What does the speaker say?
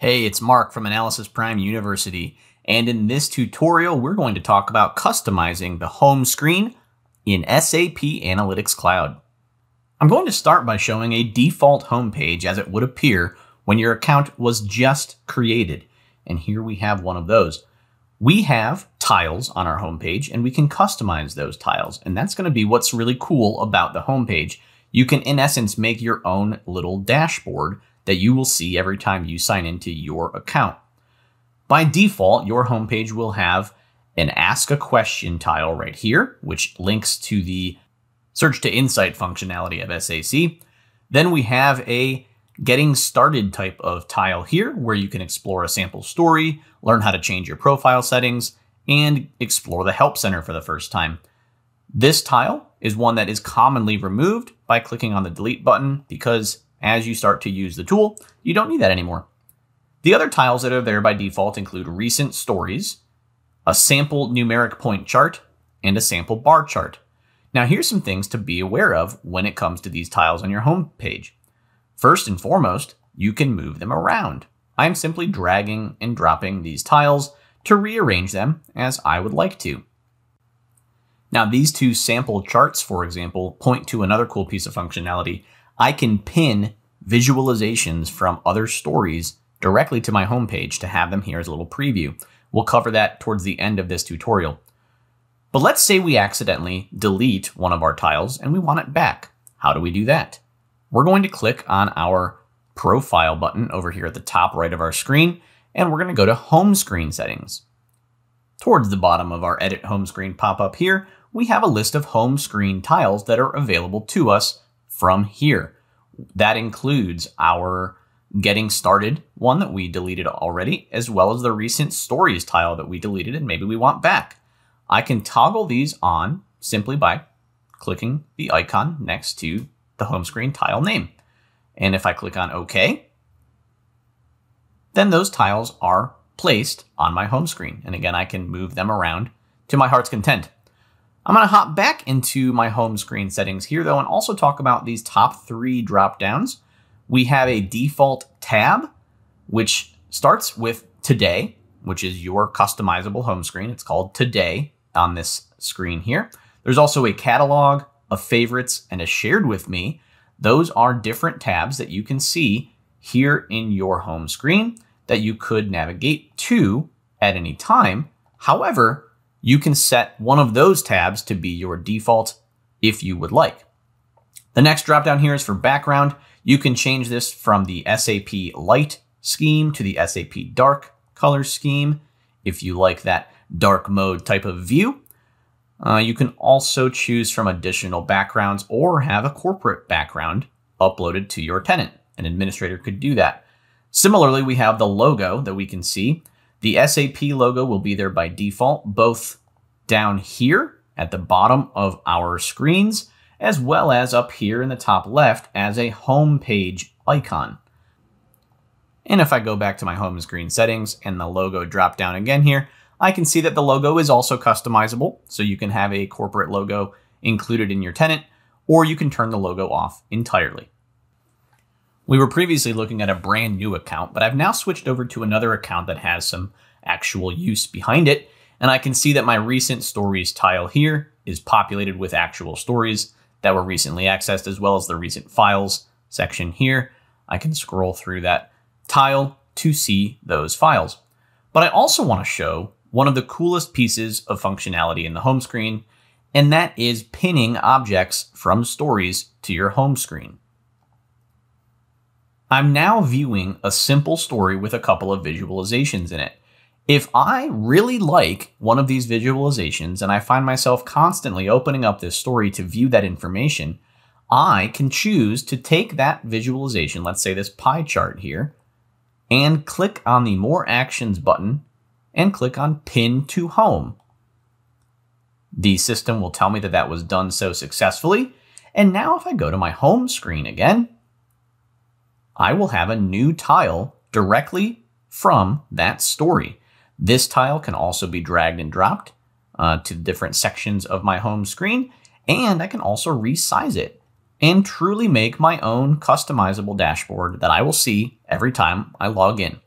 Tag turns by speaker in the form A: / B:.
A: Hey, it's Mark from Analysis Prime University, and in this tutorial, we're going to talk about customizing the home screen in SAP Analytics Cloud. I'm going to start by showing a default home page as it would appear when your account was just created, and here we have one of those. We have tiles on our home page, and we can customize those tiles, and that's going to be what's really cool about the home page. You can, in essence, make your own little dashboard that you will see every time you sign into your account. By default, your homepage will have an Ask a Question tile right here, which links to the Search to Insight functionality of SAC. Then we have a Getting Started type of tile here, where you can explore a sample story, learn how to change your profile settings, and explore the Help Center for the first time. This tile is one that is commonly removed by clicking on the delete button because as you start to use the tool, you don't need that anymore. The other tiles that are there by default include recent stories, a sample numeric point chart, and a sample bar chart. Now here's some things to be aware of when it comes to these tiles on your home page. First and foremost, you can move them around. I'm simply dragging and dropping these tiles to rearrange them as I would like to. Now these two sample charts, for example, point to another cool piece of functionality I can pin visualizations from other stories directly to my homepage to have them here as a little preview. We'll cover that towards the end of this tutorial. But let's say we accidentally delete one of our tiles and we want it back. How do we do that? We're going to click on our profile button over here at the top right of our screen, and we're going to go to home screen settings. Towards the bottom of our edit home screen pop-up here, we have a list of home screen tiles that are available to us from here. That includes our getting started one that we deleted already, as well as the recent stories tile that we deleted and maybe we want back. I can toggle these on simply by clicking the icon next to the home screen tile name. And if I click on OK, then those tiles are placed on my home screen. And again, I can move them around to my heart's content. I'm going to hop back into my home screen settings here, though, and also talk about these top three drop downs. We have a default tab, which starts with Today, which is your customizable home screen. It's called Today on this screen here. There's also a catalog, a favorites, and a shared with me. Those are different tabs that you can see here in your home screen that you could navigate to at any time. However, you can set one of those tabs to be your default if you would like. The next dropdown here is for background. You can change this from the SAP light scheme to the SAP dark color scheme if you like that dark mode type of view. Uh, you can also choose from additional backgrounds or have a corporate background uploaded to your tenant. An administrator could do that. Similarly, we have the logo that we can see. The SAP logo will be there by default, both down here at the bottom of our screens, as well as up here in the top left as a home page icon. And if I go back to my home screen settings and the logo drop down again here, I can see that the logo is also customizable. So you can have a corporate logo included in your tenant, or you can turn the logo off entirely. We were previously looking at a brand new account, but I've now switched over to another account that has some actual use behind it. And I can see that my recent stories tile here is populated with actual stories that were recently accessed, as well as the recent files section here. I can scroll through that tile to see those files. But I also want to show one of the coolest pieces of functionality in the home screen, and that is pinning objects from stories to your home screen. I'm now viewing a simple story with a couple of visualizations in it. If I really like one of these visualizations and I find myself constantly opening up this story to view that information, I can choose to take that visualization, let's say this pie chart here, and click on the More Actions button and click on Pin to Home. The system will tell me that that was done so successfully. And now if I go to my home screen again, I will have a new tile directly from that story. This tile can also be dragged and dropped uh, to different sections of my home screen, and I can also resize it and truly make my own customizable dashboard that I will see every time I log in.